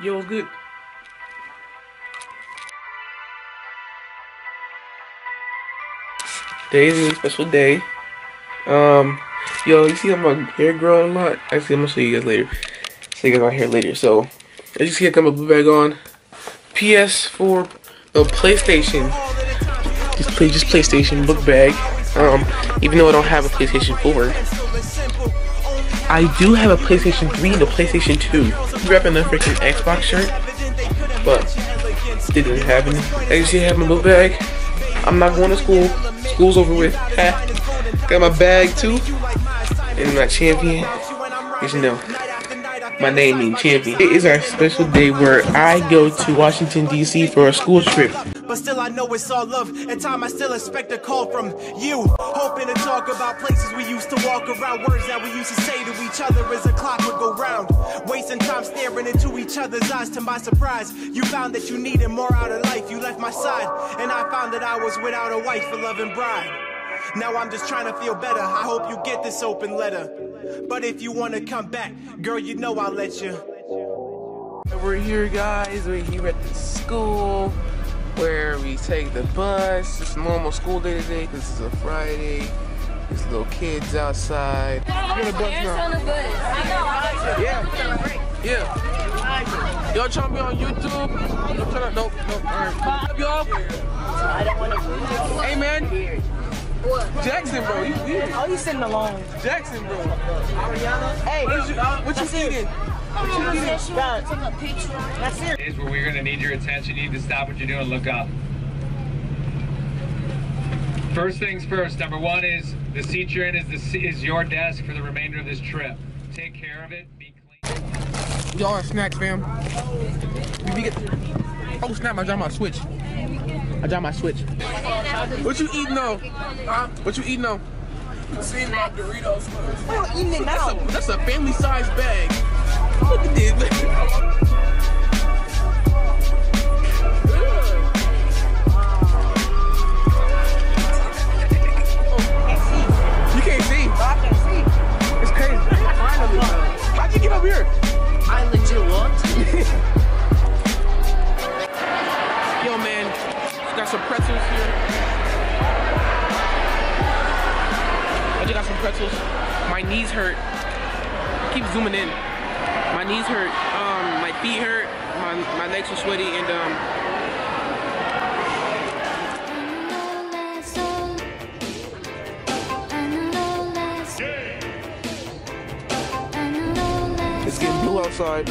Yo, what's good? Today is a special day. Um, yo, you see how my hair growing a lot? Actually, I'm gonna show you guys later. Show you guys my hair later. So, as you see, I got my blue bag on. PS4, the PlayStation. Just play, just PlayStation book bag. Um, even though I don't have a PlayStation 4, I do have a PlayStation 3 and a PlayStation 2. Repping the freaking Xbox shirt, but didn't have any. As you have my book bag. I'm not going to school. School's over with. Got my bag too. And my champion. You know, my name means champion. It is our special day where I go to Washington, D.C. for a school trip. Still I know it's all love. At time I still expect a call from you. Hoping to talk about places we used to walk around. Words that we used to say to each other as the clock would go round. Wasting time staring into each other's eyes to my surprise. You found that you needed more out of life. You left my side. And I found that I was without a wife, a loving bride. Now I'm just trying to feel better. I hope you get this open letter. But if you wanna come back, girl, you know I'll let you. We're here, guys. We're here at the school where we take the bus. It's normal school day today because it's a Friday. There's little kids outside. We're on the bus now. Yeah. Yeah. Y'all trying to be on YouTube? Y'all trying to, nope, nope. All right. Y'all? Hey, man. Jackson, bro, you weird. Oh, he's sitting alone. Jackson, bro. Hey, What you, what you eating? What you that's it. is where we're going to need your attention. You need to stop what you're doing and look up. First things first. Number one is the seat you're in is the is your desk for the remainder of this trip. Take care of it. Be clean. Y'all have snacks, fam. We be get. Oh snap! I dropped my switch. I dropped my switch. What you eating though? Huh? What you eating though? Seen my Doritos. Eating it That's a that's a family size bag. Look at this. You can't see. I can see. It's crazy. How'd you get up here? I legit walked. Yo, man, got some pretzels here. I just got some pretzels. My knees hurt. Keep zooming in. My knees hurt. Um, my feet hurt. My my legs are sweaty, and um, it's getting blue outside.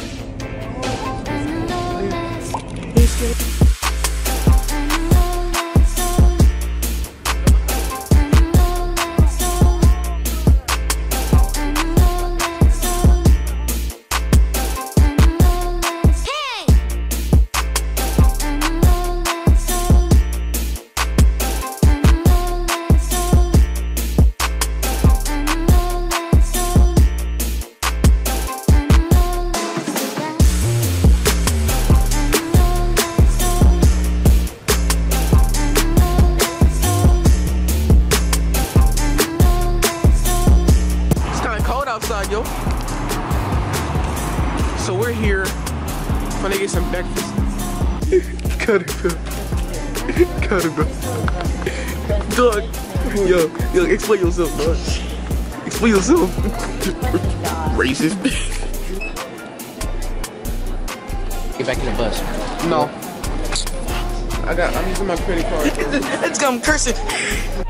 Yo. So we're here trying to get some breakfast. Got it, bro. Got it, bro. Dog. Yo, yo, explain yourself, dog. Explain yourself. Racist. Get back in the bus. No. I got, I'm using my credit card. It's gonna curse it.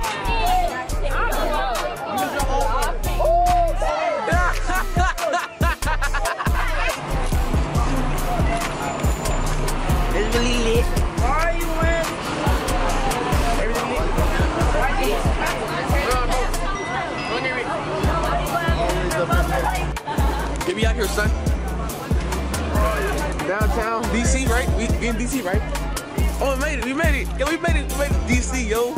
We, we in DC, right? Oh, we made it. We made it. Yo, we made it. We made it. DC, yo.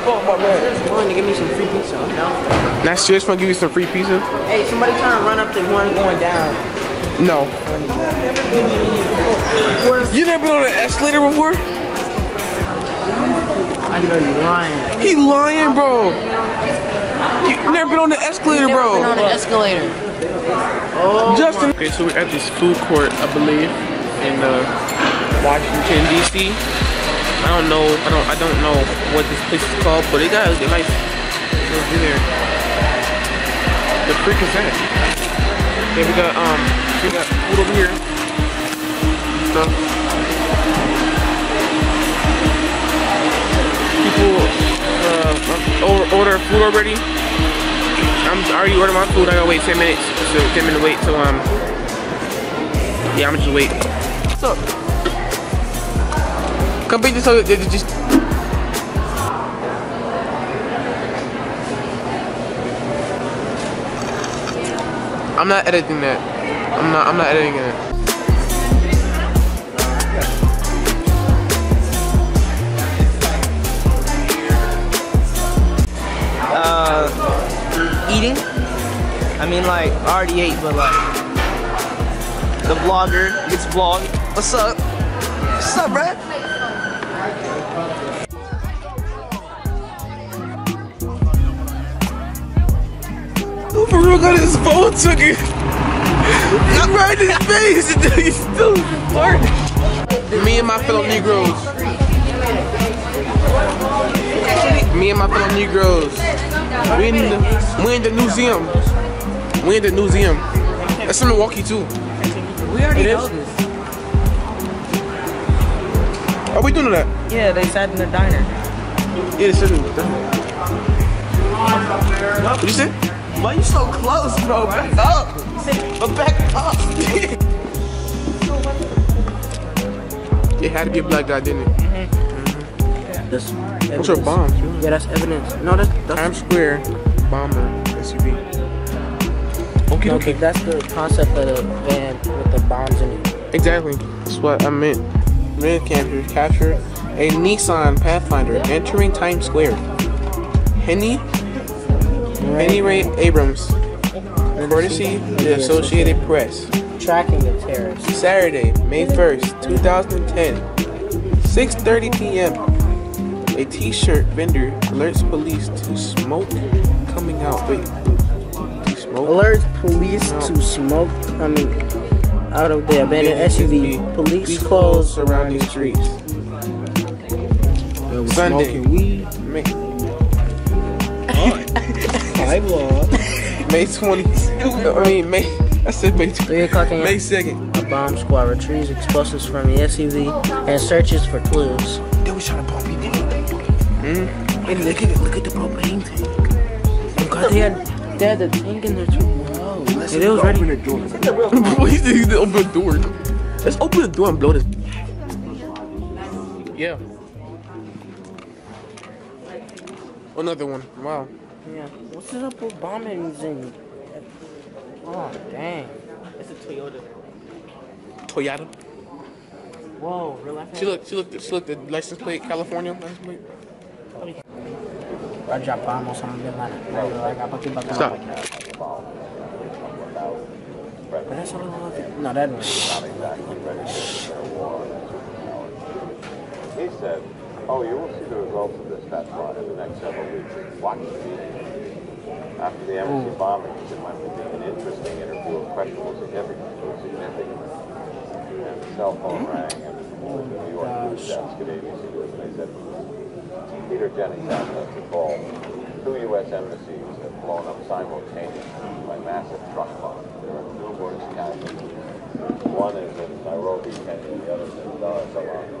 My fault, my bad. To give me some free pizza? No. That's just gonna give you some free pizza? Hey, somebody trying to run up the one going down. No. You never been on an escalator before? I know you're lying. He lying, bro. You never been on the escalator, bro. Never Been on bro. an escalator. Justin. Okay, so we're at this food court, I believe, in uh, Washington D.C. I don't know. I don't. I don't know what this place is called, but it got a nice. Over there. The freak is that? Okay, we got um, we got food over here. Stuff. People uh order, order food already. I'm already ordered my food. I gotta wait 10 minutes. So 10 minute wait. So um, yeah, I'm just wait. What's up? This Just I'm not editing that. I'm not. I'm not editing it. Uh, eating? I mean, like, I already ate, but like, the vlogger gets vlogged. What's up? What's up, bruh? Real, got his phone took it. He's right in his face. and He's still farting. Me and my fellow Negroes. Me and my fellow Negroes. We in the we in the museum. We in the museum. That's in Milwaukee too. We already know this. Are we doing that? Yeah, they sat in the diner. Yeah, they said it was done. What you say? Why you so close, bro? Back up. But back up. It had to be a black guy, didn't it? Mm-hmm. That's What's your bomb? Yeah, that's evidence. No, that's that's Times Square bomber SUV. Okay, no, okay. that's the concept of the van with the bombs in it. Exactly. That's what I meant. Man captured captured a Nissan Pathfinder entering Times Square. Henny Henny Ray Abrams. Courtesy the Associated Press. Tracking the terrorists. Saturday, May 1st, 2010. 6:30 p.m. A t-shirt vendor alerts police to smoke coming out. Wait, to smoke? Alerts police No. to smoke coming out of the abandoned SUV. Police close surrounding streets. Sunday, May, May 20. I mean May. I said May 20. 3 o'clock. May 2nd. A bomb squad retrieves explosives from the SUV and searches for clues. They was trying to bomb. Hmm? And look at it. Look at the propane tank. Oh God, they had, they had the tank in there too. Whoa. Yeah, they was ready. He's the, he's the open the door. Let's open the door and blow this. Yeah. Another one. Wow. Yeah. What's it up with bombings and? Oh dang. It's a Toyota. Toyota. Whoa, real life. She looked. She looked. She looked at the license plate. California license plate. I drop bomb on someone. Bin Laden. Like, I put you back on. Stop. But that's all I love it. No, that one. He said, oh, you will see the results of this test flight in the next several weeks. Watch the meeting. After the embassy bombings, it from being an interesting interview of questionable significance. And the cell phone mm-hmm. rang, and the New York news desk at ABC News, and they said, Peter Jennings asked us to call two U.S. embassies have blown up simultaneously by massive truck bombs. There are numerous casualties. One is in Nairobi, Kenya, the other is in Dar es Salaam.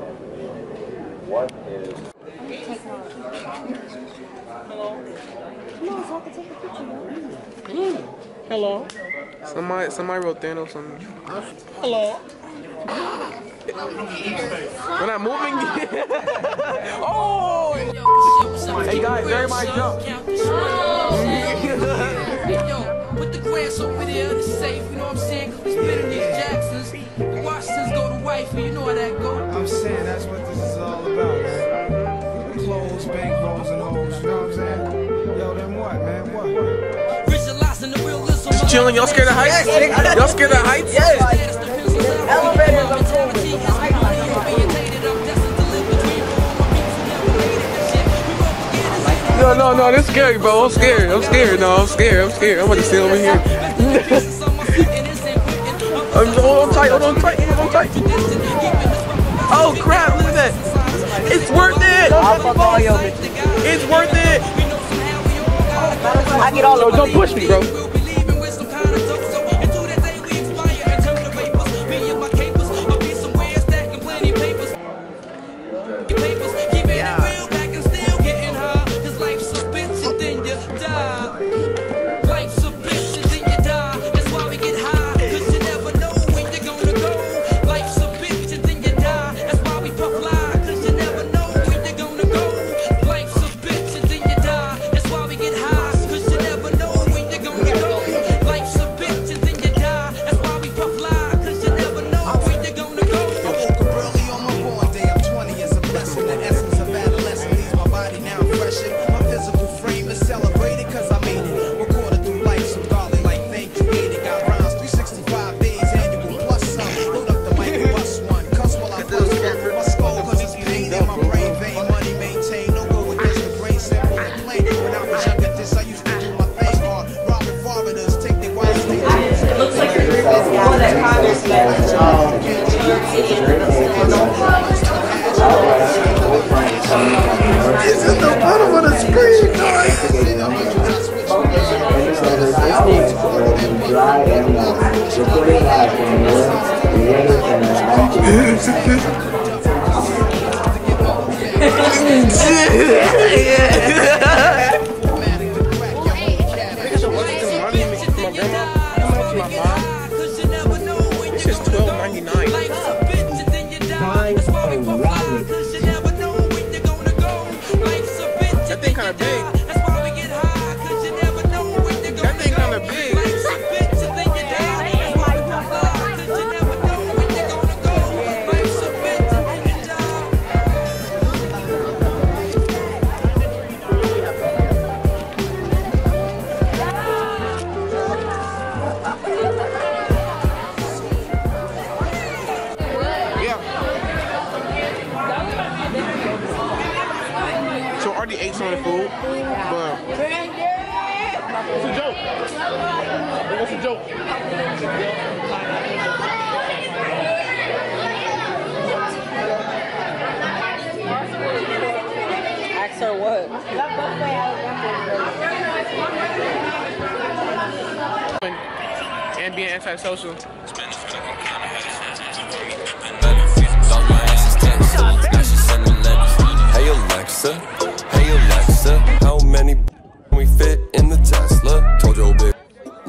What is Hello. Somebody. Somebody wrote Thanos on. me. Hello. We're not moving. oh. Hey guys, everybody jump. grass over there, it's safe, you know what I'm saying? Cause we spinning these Jacksons. The Washingtons go to wifey, you know how that go. I'm saying that's what chilling. Y'all scared of heights? Y'all scared of heights? Yes. No, no, no, this scary, bro. I'm scared. I'm scared. No, I'm scared. I'm scared. I'm about to stay over here. I'm, hold on tight. Hold on tight. Hold on tight. Oh crap! Look at that. It's worth it. It's worth it. I get all Bro, don't push me, bro. It's at the bottom of the screen. This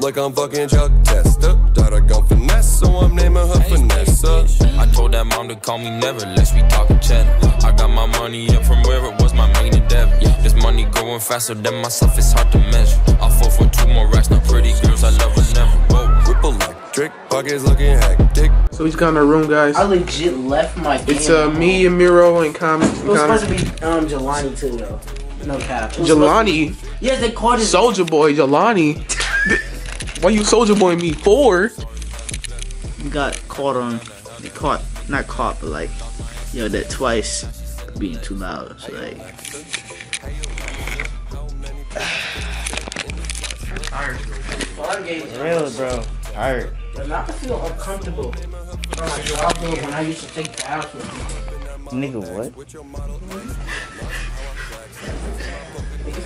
like I'm fucking Chuck Testa. Got a finesse, so I'm naming her Vanessa. I told that mom to call me never, let's be talking cheddar. I got my money up from where it was my main endeavor. This money growing faster than myself, it's hard to measure. I'll fall for two more racks, now pretty girls, I love her never. Whoa. Rip electric, pockets looking hectic. So he's got in our room, guys. I legit left my game. It's uh, me and Miro and Com. It was supposed to be um Jelani too though. No cap. Jelani, supposed Yes, they called it. Soldier Boy, Jelani. Why you Soldier Boy me for? got caught on, they caught, not caught, but like, yo, that twice being too loud. So like, Real, bro. Alright. But now I feel uncomfortable. From my childhood when I used to take baths with people. nigga, what?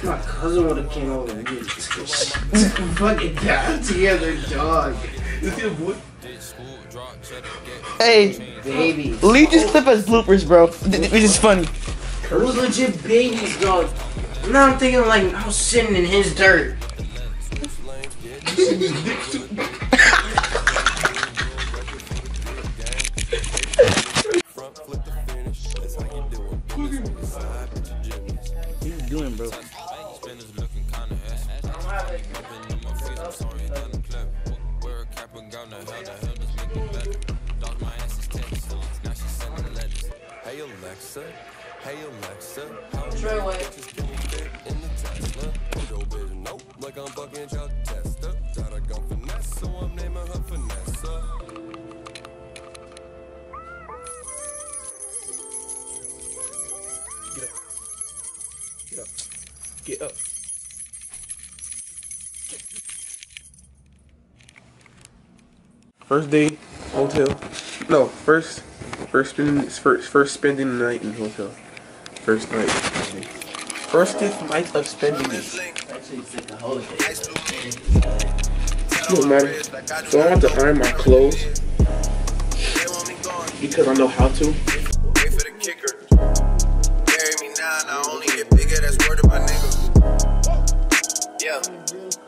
If my cousin would have came over and we fucking down together, dog. Hey, Baby. leave this clip as bloopers, bro. This is funny. It was legit babies, dog. Now I'm thinking like I was sitting in his dirt. the Tesla? Joe bitch, nope, like I'm fucking Chuck Testa. Got a gun finesse, so I'm naming her Vanessa. Get up. Get up. Get up. First day, hotel. No, first, first spending, first, first spending the night in the hotel. First night. First night of spending it. Don't matter. So I want to iron my clothes because I know how to. Yeah,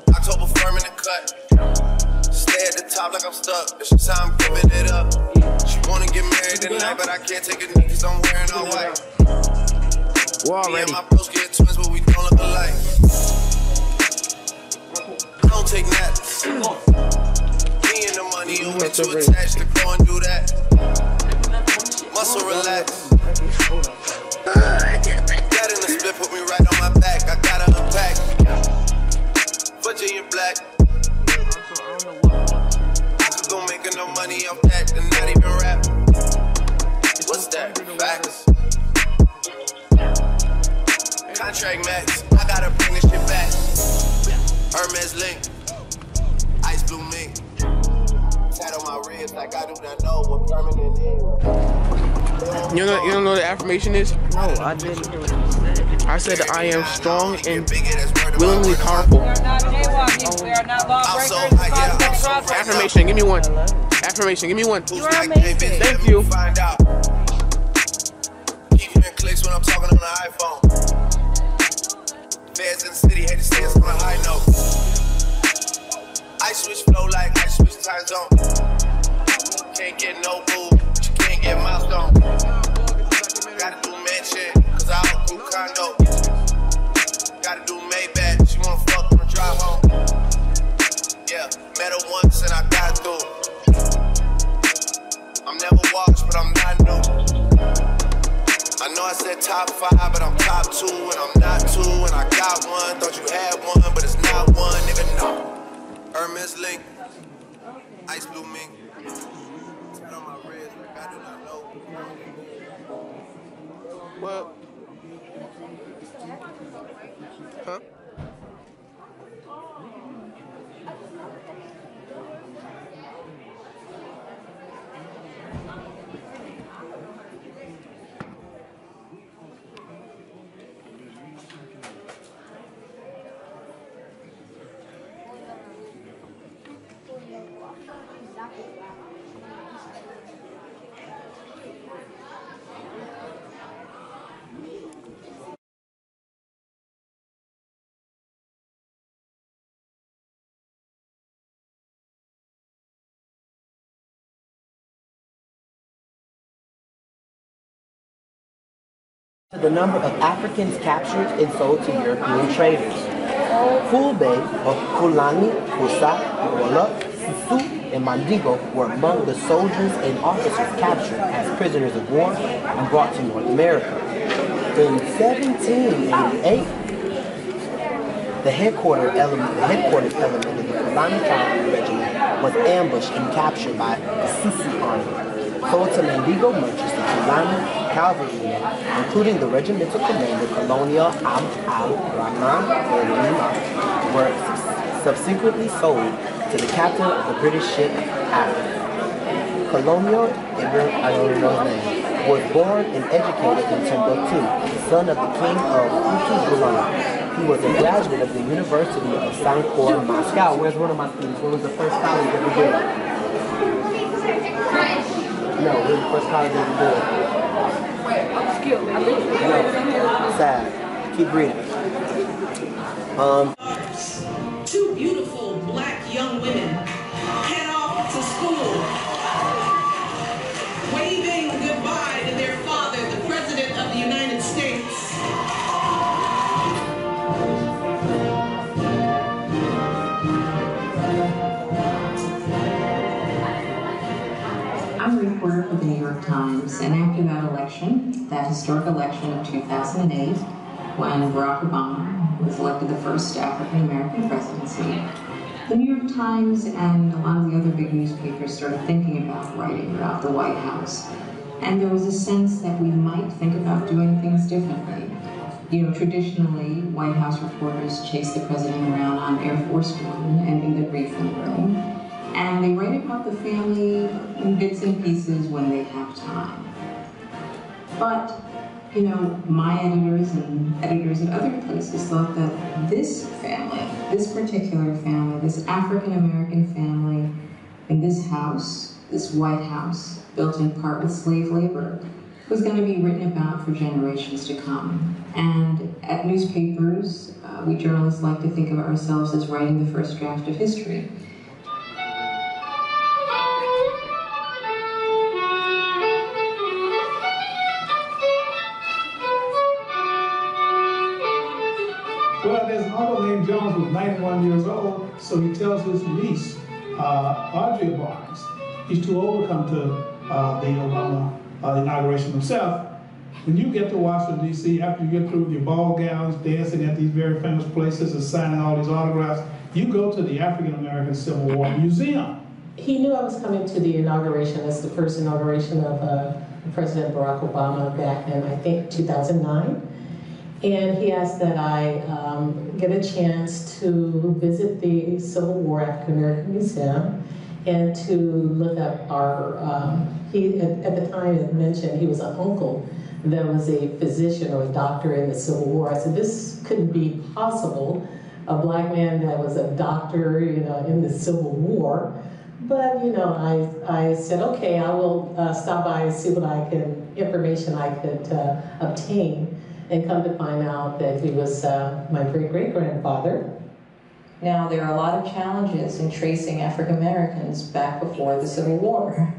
October firm in the cut. Stay at the top like I'm stuck. It's just but I can't take a knee cause I'm wearing all white. Me and my bros get twins, but we don't look alike. I don't take naps. Me and the money, you way too attached to go and do that. Muscle relax. That in the split put me right on my back. I gotta unpack. Virginia black. I could go make enough money off that and not even rap. What's that? Facts. Contract max. I gotta bring this shit back. Hermes link. Ice blue mink. Tat on my ribs like I do not know what permanent is. You know, you don't know what the affirmation is? No, I didn't hear what you said. I said that I am strong and willingly powerful. We are not jaywalking. We are not lawbreakers. Affirmation, give me one. Affirmation, give me one. Thank you. Find out. Keep hearing clicks when I'm talking on the iPhone. Feds in the city hate to see us on a high note. I switch flow like I switch time zone. Can't get no boo, said top five, but I'm top two, and I'm not two, and I got one. Thought you had one, but it's not one, nigga, no. Hermes link, ice blue mink. Tat on my wrist, like I do not know. What? Huh? To the number of Africans captured and sold to European traders. Fulbe of Fulani, Hausa, Wolof, Susu, and Mandingo were among the soldiers and officers captured as prisoners of war and brought to North America. In 1788, the headquarters element, the headquarters element of the Cavalry Regiment was ambushed and captured by the Susu army. Sold to Mandingo merchants, the Fulani cavalry including the regimental commander Colonial Abd al-Rahman al-Lima, were subsequently sold to the captain of the British ship Africa. Colonial Ibrahim, name, was born and educated in Timbuktu, son of the king of Utu. He was a graduate of the University of Sankore, Moscow. Where's one of my students? What was the first college ever did? No, what was the first college ever did? No. Sad. Keep reading. Um, Two beautiful black young women And after that election, that historic election of 2008, when Barack Obama was elected the first African American presidency, the New York Times and a lot of the other big newspapers started thinking about writing about the White House. And there was a sense that we might think about doing things differently. You know, traditionally, White House reporters chase the president around on Air Force One and in the briefing room, and they write about the family in bits and pieces when they have time. But, you know, my editors and editors at other places thought that this family, this particular family, this African American family in this house, this White House, built in part with slave labor, was going to be written about for generations to come. And at newspapers, uh, we journalists like to think of ourselves as writing the first draft of history. 21 years old, so he tells his niece, uh, Audrey Barnes, he's too old to come to uh, the Obama uh, inauguration himself. When you get to Washington, D.C., after you get through with your ball gowns, dancing at these very famous places and signing all these autographs, you go to the African American Civil War Museum. He knew I was coming to the inauguration. That's the first inauguration of uh, President Barack Obama back in, I think, 2009. And he asked that I um, get a chance to visit the Civil War African American Museum and to look up our, um, he at, at, the time had mentioned he was an uncle that was a physician or a doctor in the Civil War. I said, this couldn't be possible. A black man that was a doctor, you know, in the Civil War. But, you know, I, I said, okay, I will uh, stop by and see what I can, information I could uh, obtain and come to find out that he was uh, my great-great-grandfather. Now, there are a lot of challenges in tracing African Americans back before the Civil War.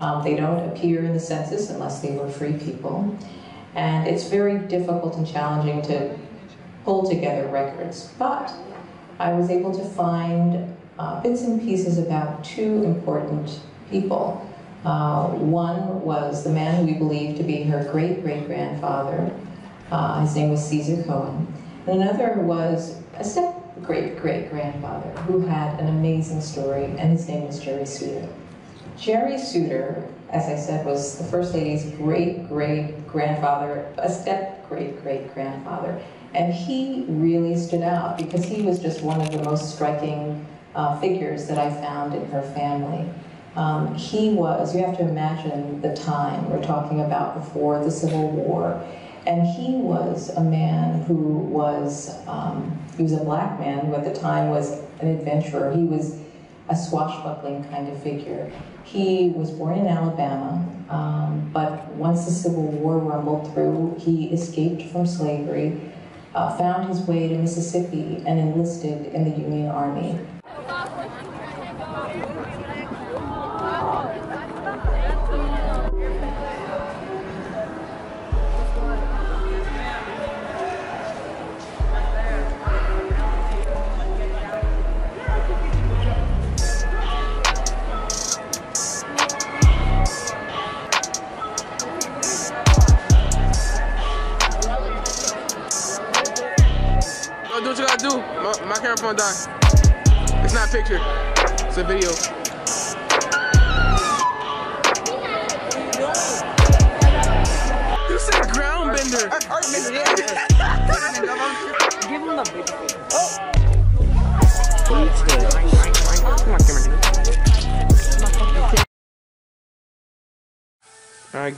Um, they don't appear in the census unless they were free people. And it's very difficult and challenging to pull together records. But I was able to find uh, bits and pieces about two important people. Uh, one was the man we believe to be her great-great-grandfather, uh, his name was Caesar Cohen. And another was a step great great grandfather who had an amazing story, and his name was Jerry Souter. Jerry Souter, as I said, was the First Lady's great great grandfather, a step great great grandfather. And he really stood out because he was just one of the most striking uh, figures that I found in her family. Um, he was, you have to imagine the time we're talking about before the Civil War. And he was a man who was, um, he was a black man who at the time was an adventurer. He was a swashbuckling kind of figure. He was born in Alabama, um, but once the Civil War rumbled through, he escaped from slavery, uh, found his way to Mississippi, and enlisted in the Union Army.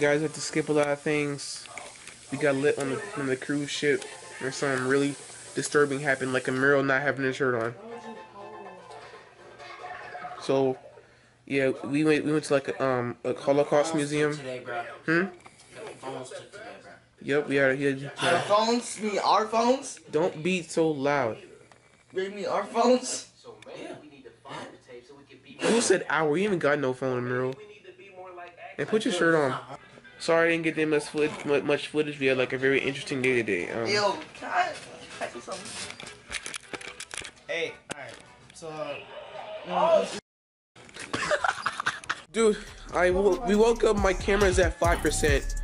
Guys, have to skip a lot of things. We got lit on the, on the cruise ship. There's something really disturbing happened, like a mural not having a shirt on. So, yeah, we went we went to like a, um a Holocaust museum. Today. Hmm. Almost took today, bro. Yep, we are here. Our phones? Me, our phones? Don't be so loud. Bring me our phones? Yeah. Who said our? We even got no phone, mural. And put your shirt on. Sorry I didn't get that much footage. Much footage. We had like a very interesting day today. Um, Yo, can I, can I do something? Hey, alright. So, uh, Dude, I wo- we woke up. My camera's at five percent.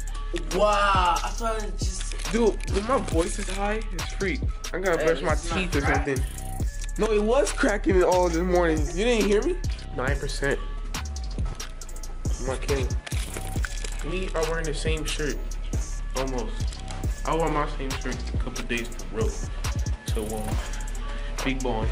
Wow, I thought it just. Dude, when my voice is high, it's freak. I gotta Hey, brush my teeth or something. No, it was cracking all this morning. You didn't hear me? Nine percent. I'm not kidding. We are wearing the same shirt, almost. I wore my same shirt a couple days in a row. So, um, big boy.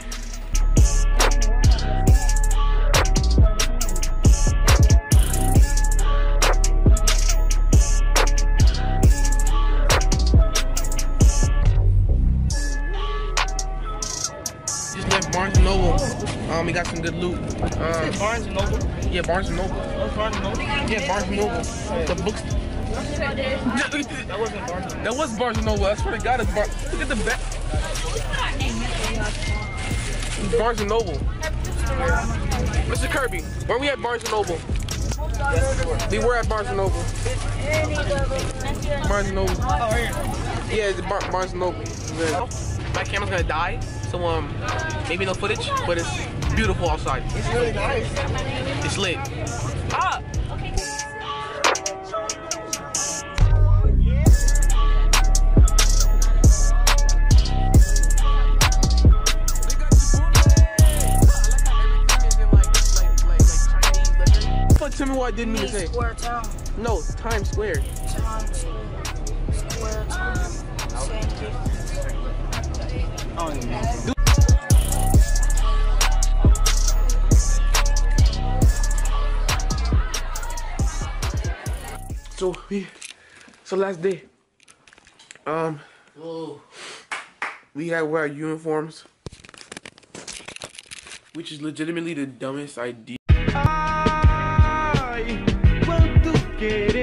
Just left Barnes Noble. Um, we got some good loot. Um, Barnes Noble? Yeah, Barnes and Noble. Yeah, Barnes Noble. The books. That wasn't Barnes and Noble. That was Barnes and Noble. I swear to God, it's Barnes. Look at the back. Barnes Noble. Mr. Kirby, where we at Barnes and Noble? We were at Barnes and Noble. Barnes Noble. Yeah, it's Bar- Barnes Noble. Yeah. My camera's gonna die, so um, maybe no footage, but it's beautiful outside. It's really nice. It's lit. Ah! Fuck, tell me what I didn't mean to say. Square town. No, Times Square. Times Square town. Same difference. so we so last day um Whoa. we had wear uniforms which is legitimately the dumbest idea I want to get it.